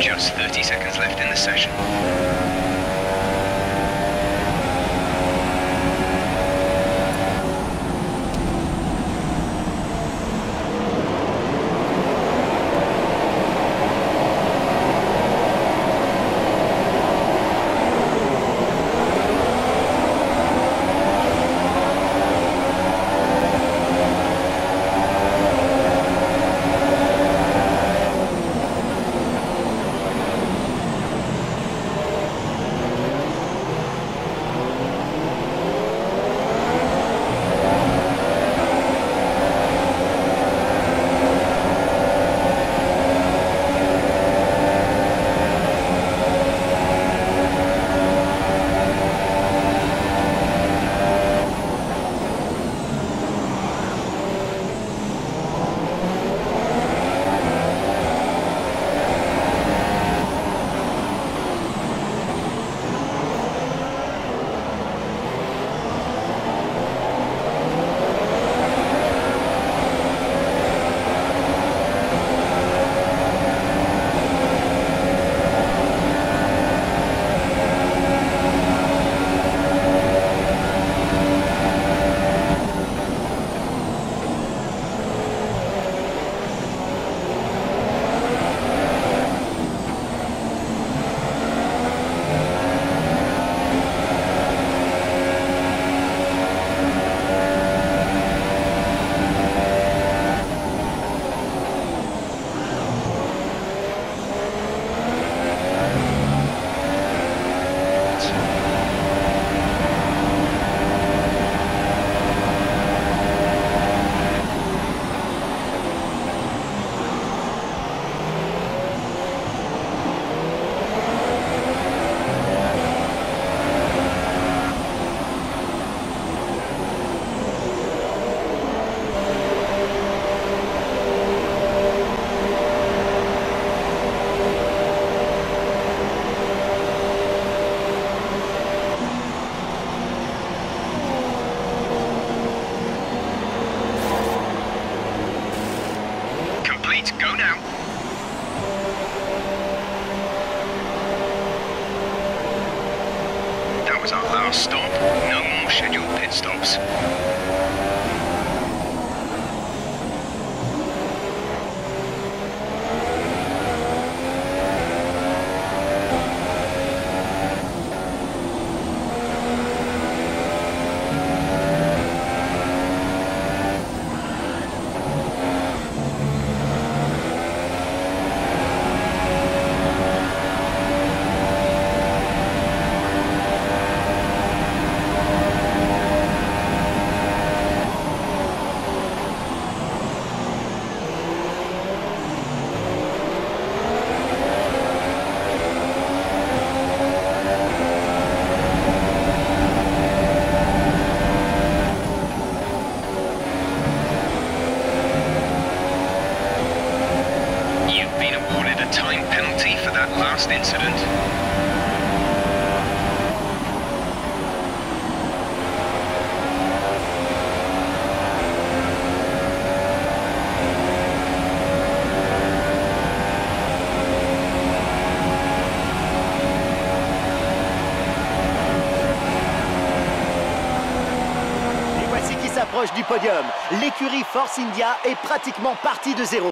Just 30 seconds left in the session. That was our last stop. No more scheduled pit stops. Incident. Voici qui s'approche du podium. L'écurie Force India est pratiquement partie de zéro.